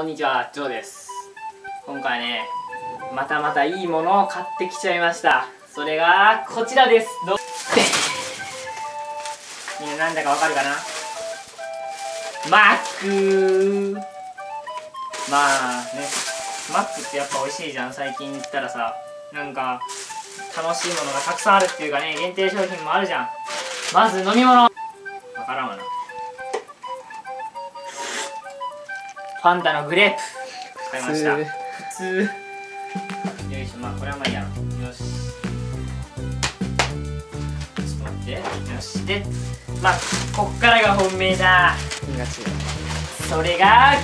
こんにちは、ジョーです。今回ね、またまたいいものを買ってきちゃいました。それが、こちらです。どみんななんだかわかるかな？マックまあね、マックってやっぱ美味しいじゃん、最近言ったらさなんか、楽しいものがたくさんあるっていうかね、限定商品もあるじゃん。まず飲み物。わからんわな。ファンタのグレープ。買いました。普通。よいしょまあこれはまあいいやろよし。ちょっと待って。よし。でまあこっからが本命だ。それが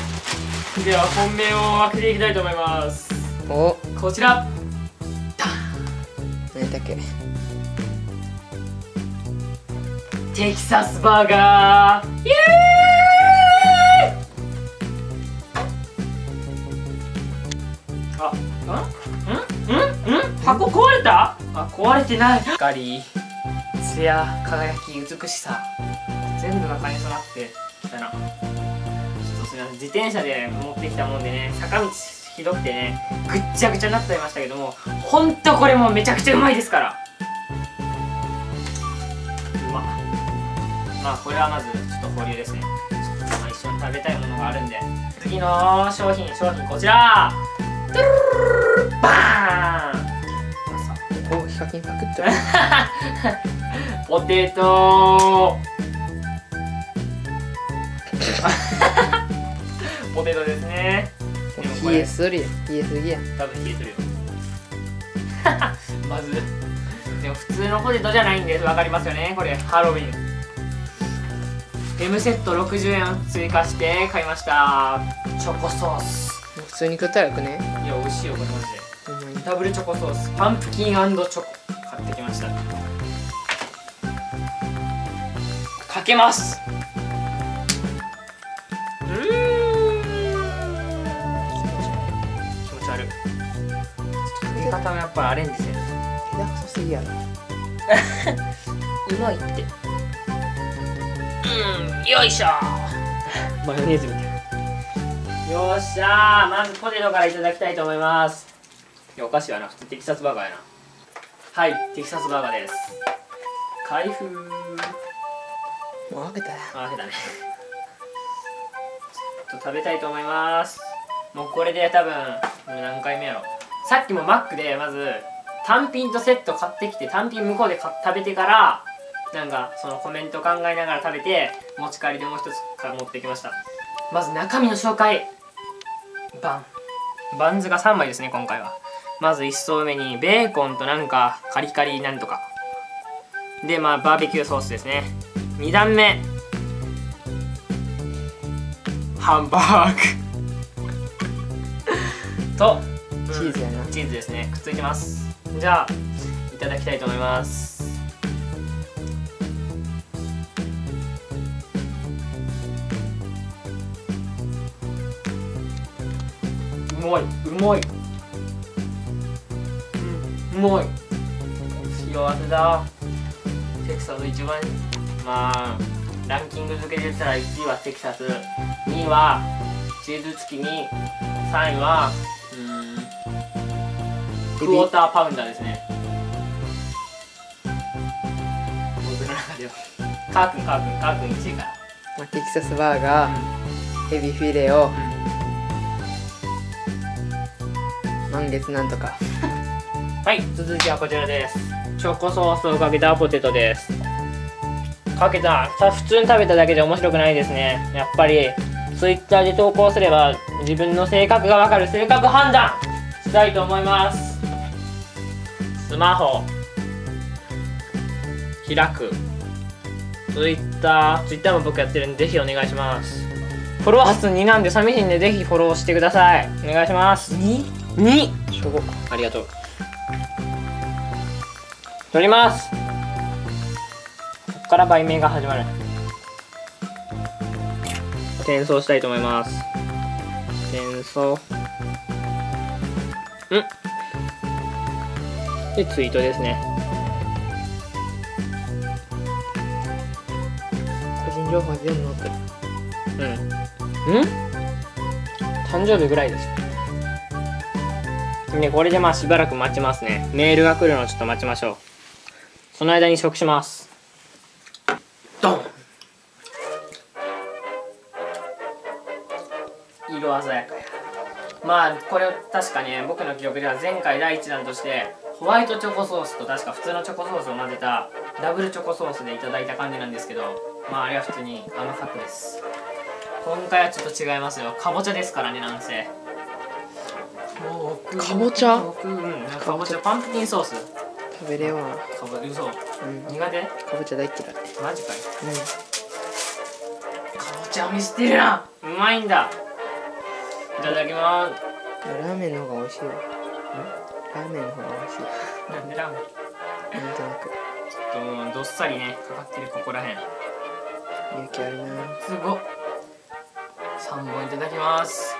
では本命を開けていきたいと思います。お。こちら。何だっけ。テキサスバーガー。イエーあ、んんんん箱壊れたあ、壊れてない光、艶、輝き、美しさ全部が兼ね備ってきたなちょっとすみません自転車で持ってきたもんでね坂道ひどくてねぐっちゃぐちゃになってましたけどもほんとこれもめちゃくちゃうまいですからうまっまあこれはまずちょっと保留ですねまあ一緒に食べたいものがあるんで次の商品商品こちらトゥルルルルバーン。おヒカキンパクッとポテトポテトですね。冷えするや冷えすぎや多分冷えてるよ。まず。でも普通のポテトじゃないんです。わかりますよね。これハロウィン。M セット60円追加して買いました。チョコソース。普通に食ったらよくね。いや美味しいよこれマジでダブルチョコソースパンプキンチョコ買ってきました。かけます。うーん。気持ち悪い。作り方もやっぱりアレンジせん手だ細すぎやろ。うまいって。うんよいしょ。マヨネーズみたい。なよっしゃー。まずポテトからいただきたいと思いますいやお菓子はな。普通テキサスバーガーやな。はいテキサスバーガーです。開封。もう開けたら。あ開けたね。ちょっと食べたいと思います。もうこれで多分もう何回目やろ。さっきもマックでまず単品とセット買ってきて単品向こうで買食べてからなんかそのコメント考えながら食べて持ち帰りでもう一つか持ってきました。まず中身の紹介。バン。バンズが3枚ですね今回はまず1層目にベーコンとなんかカリカリなんとか。でまあバーベキューソースですね。2段目。ハンバーグ。とうんチーズやな。チーズですね。くっついてます。じゃあいただきたいと思います。うまいうまいうんう幸せだ。テキサス一番まあランキング付けで言ったら1位はテキサス。2位はチーズ付きに。3位はうーんクォーターパウンダーですね。僕の中では。カー君カー君カー君1位からまあテキサスバーガーヘビフィレオ満月なんとかはい続きはこちらです。チョコソースをかけたポテトです。かけた。さ普通に食べただけで面白くないですね。やっぱり Twitter で投稿すれば自分の性格がわかる。性格判断したいと思います。スマホ。開く。Twitter Twitter も僕やってるんでぜひお願いします。フォロワー数2なんで寂しいんでぜひフォローしてください。お願いします。2?2 しょぼありがとう取ります。ここから売名が始まる。転送したいと思います。転送。ん。でツイートですね。個人情報全部載ってる。うん。ん？誕生日ぐらいです。ねこれでまあしばらく待ちますね。メールが来るのをちょっと待ちましょう。その間に食します。ドン。色鮮やかや。まあこれ確かね僕の記憶では前回第1弾としてホワイトチョコソースと確か普通のチョコソースを混ぜたダブルチョコソースでいただいた感じなんですけどまああれは普通に甘かったです。今回はちょっと違いますよ。かぼちゃですからねなんせ。かぼちゃ？うんかぼちゃ。パンプキンソース食べれようなかぼ嘘。うん。苦手？かぼちゃ大嫌い。マジかい。うかぼちゃを見捨てるな。うまいんだ。いただきまんラーメンの方が美味しいわ。ラーメンの方が美味しい。すなんでラーメン？なんとなく。ちょっとどっさりねかかってるここらへん。勇気あるな。すごっ。3本いただきます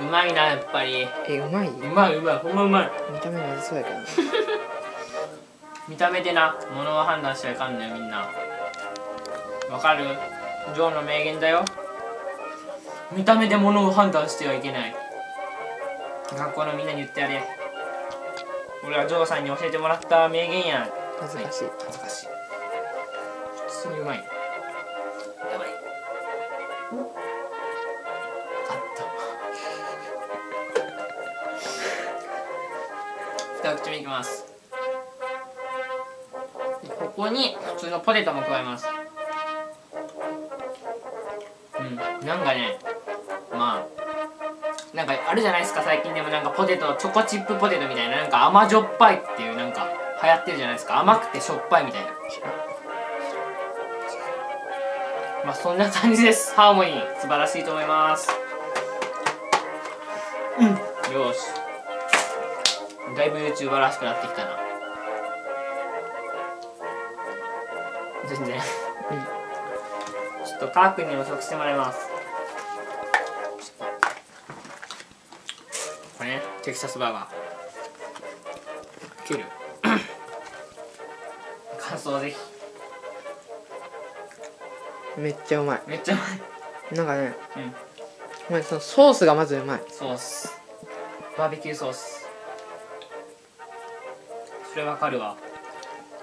うまいなやっぱり。えうまい？うまいうまい。ほんまうまい。見た目まずそうやけどな。見た目でな物を判断しちゃいかんのよみんな。わかる？ジョーの名言だよ。見た目で物を判断してはいけない。学校のみんなに言ってやれ。俺はジョーさんに教えてもらった名言や。恥ずかしい。恥ずかしい。普通にうまいった二口目いきます。ここに普通のポテトも加えます。うんなんかねまあなんかあるじゃないですか最近でも。なんかポテトチョコチップポテトみたいな。なんか甘じょっぱいっていうなんか流行ってるじゃないですか。甘くてしょっぱいみたいな。まあそんな感じです。ハーモニー素晴らしいと思います。うんよし。だいぶ YouTuber らしくなってきたな。全然。ちょっとカー君にも食してもらいます。これねテキサスバーガー。切る。感想ぜめっちゃうまい。ひめっちゃうまい。なんかねうん。お前そのソースがまずうまい。ソース。バーベキューソースそれわかるわ。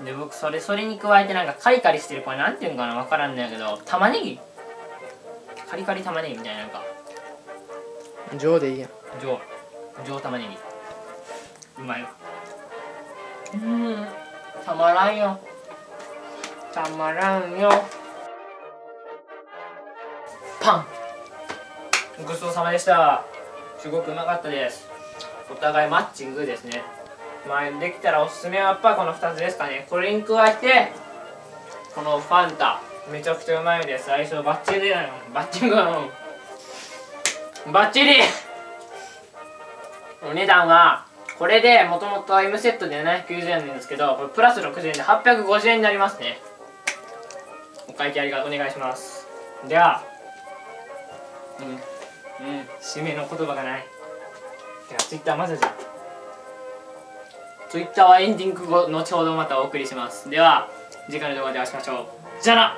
で僕それそれに加えてなんかカリカリしてるこれなんていうんかなわからんのやけど玉ねぎ。カリカリ玉ねぎみたいななんか。上でいいやん。上上玉ねぎ。うまいわ。うん。たまらんよ。たまらんよ。パン。ごちそうさまでした。すごくうまかったです。お互いマッチングですねまあできたらおすすめはやっぱこの2つですかね。これに加えてこのファンタめちゃくちゃうまいです。相性バッチリだよ。バッチリだよバッチリ。お値段はこれでもともと M セットで790円なんですけどこれプラス60円で850円になりますね。お会計ありがとうお願いします。ではうんうん締めの言葉がない。では Twitter まずじゃ Twitter はエンディング後後ほどまたお送りします。では次回の動画でお会いしましょう。じゃあな。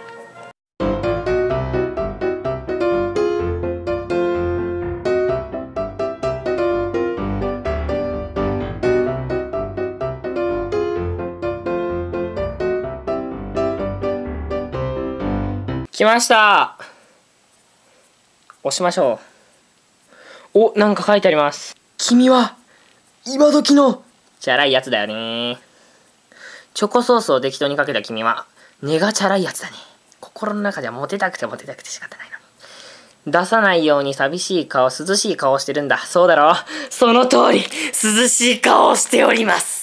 来ました。押しましょう。おなんか書いてあります。君は今時のチャラいやつだよね。チョコソースを適当にかけた君は根がチャラいやつだね。心の中ではモテたくてモテたくて仕方ないの。に出さないように寂しい顔涼しい顔をしてるんだ。そうだろ。うその通り涼しい顔をしております。